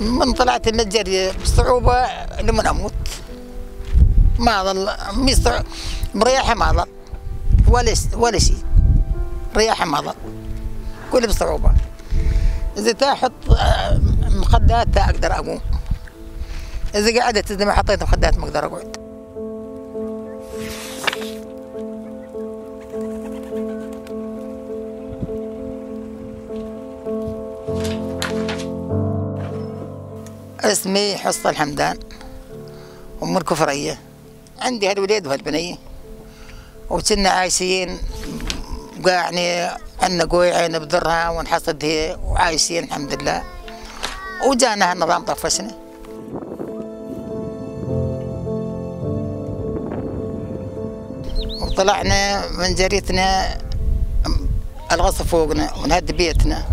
من طلعت من الجري بصعوبة لما نموت. ما ظل ميسر مريحة ما ظل. ولا ولا شيء رياحة ما ظل. كل بصعوبة. إذا تحط آه، مخدات أقدر أقوم. إذا قعدت إذا ما حطيت مخدات ما أقدر أقعد. اسمي حصة الحمدان أم الكفرية. عندي هالوليد وهالبنية وكنا عايشين يعني عندنا قويعين بذرها ونحصد هي وعايشين الحمد لله. وجانا هالنظام طفشنا. وطلعنا من جريتنا الغصب فوقنا ونهد بيتنا.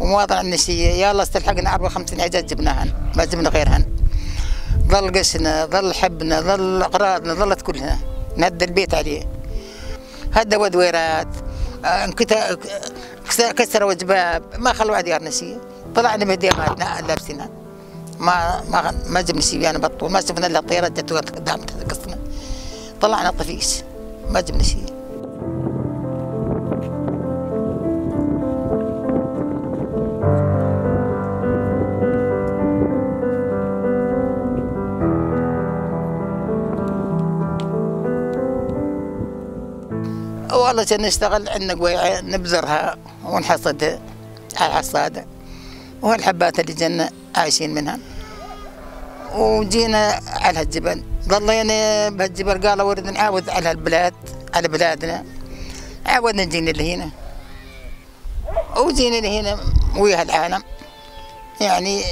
وما عندنا شيء يلا استلحقنا 54 حاجات جبناهن ما جبنا غيرهن ظل قشنا ظل حبنا ظل أغراضنا ظلت كلها. نهد البيت عليه. هدوا دويرات كسروا جباب ما خلوا واحد يارنا شيء طلعنا بهديماتنا لابسينها. ما ما ما جبنا شيء أنا بطول. ما شفنا إلا طيارات جت قدام قصنا. طلعنا طفيش ما جبنا شيء والله نشتغل عندنا قويعة نبذرها ونحصدها على الحصادة وهالحبات اللي جنا عايشين منها. وجينا على هالجبل ظلينا بهالجبل قالوا ورد نعاود على البلاد على بلادنا. عاودنا نجينا لهنا. وجينا لهنا ويا العالم. يعني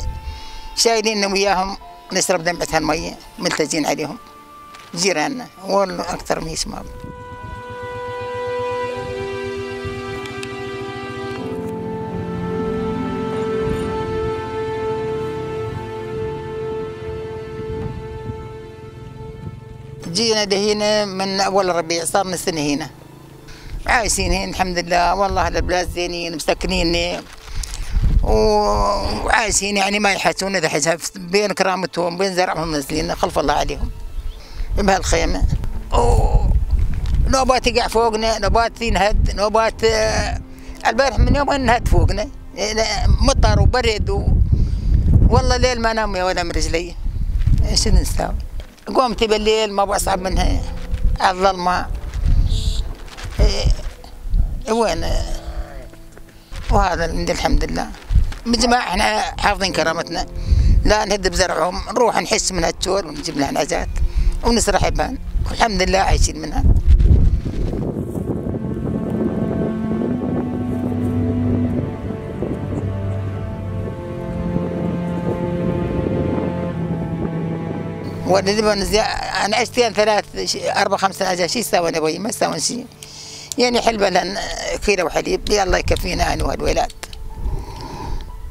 شايلين وياهم نشرب دمعة هالمية ملتجين عليهم. جيراننا والله أكثر من يسمعوا جينا لهنا من أول الربيع صار لنا سنة هنا. عايشين هنا الحمد لله. والله البلاد زينين مسكنين. وعايشين يعني ما يحسون إذا حاجة بين كرامتهم بين زرعهم نازلين خلف الله عليهم. بهالخيمة. نوبات يقع فوقنا نوبات ينهد نوبات آه، البارح من يوم انهد فوقنا. يعني مطر وبرد و... والله ليل ما نام يا ولا من رجلي. إيش نساوي قمت بالليل ما بصعب منها. الظلمة. إيه وين؟ وهذا الحمد لله. بجماعة إحنا حافظين كرامتنا. لا نهد بزرعهم نروح نحس من هالتور ونجيب لها نعجات ونسرح بان والحمد لله عايشين منها. وأنا نبغى نزي... أنا عشت ثلاث أربع خمس شو يساوي أنا أبوي ما يساوي شيء يعني حلبة لأن كيلو وحليب. يلا يكفينا أنا والولاد.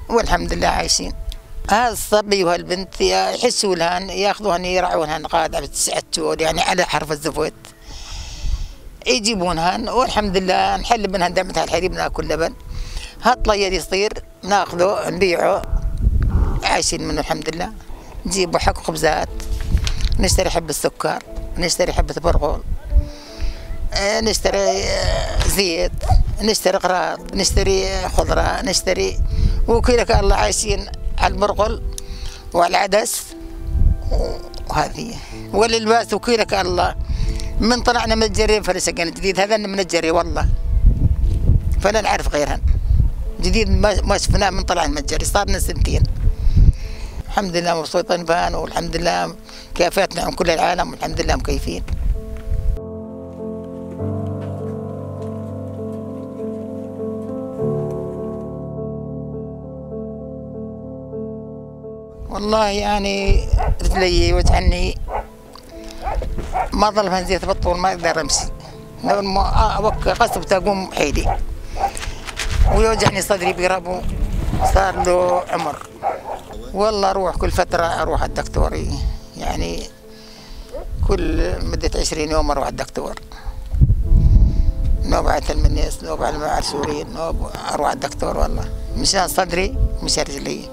والحمد لله عايشين. هذا الصبي وهالبنت يا- يحسوا لهن ياخذوهن يرعونهن قاعدة بتسعة شهور يعني على حرف الزفوت. يجيبونهن والحمد لله نحل منهن دمتها الحليب ناكل لبن. هالطلير يصير ناخذه نبيعه. عايشين منه الحمد لله. نجيب حق خبزات. نشتري حبة سكر نشتري حبة برغل آه، نشتري آه، زيت نشتري اغراض نشتري خضرة نشتري وكذا الله عايشين على البرغل وعلى العدس. وهذه واللباس وكيلك الله. من طلعنا من الجري فلسقنا جديد هذا من الجري والله. فلا نعرف غيرها. جديد ما شفناه من طلعنا من الجري صار لنا سنتين. الحمد لله مبسوطين بان والحمد لله كافاتنا عن كل العالم والحمد لله مكيفين. والله يعني رجلي وجعني ما ظل هنزيت بالطول ما أقدر أمشي. لو ما اوك قصبت اقوم حيلي. ويوجعني صدري بيربو صار له عمر. والله أروح كل فترة أروح الدكتور. يعني كل مدة عشرين يوم أروح الدكتور. نوب على المنيس نوب على السوريين نوب أروح الدكتور والله. مشان صدري مش رجلي.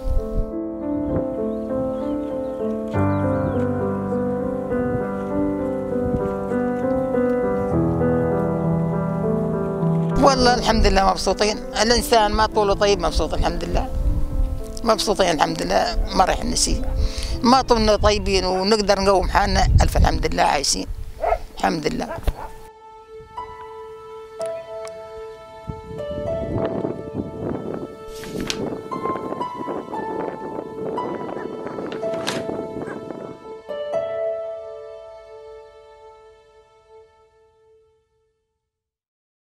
والله الحمد لله مبسوطين. الإنسان ما طوله طيب مبسوط الحمد لله. مبسوطين الحمد لله. ما رايح نسي ما طولنا طيبين ونقدر نقوم. حالنا ألف الحمد لله عايشين. الحمد لله.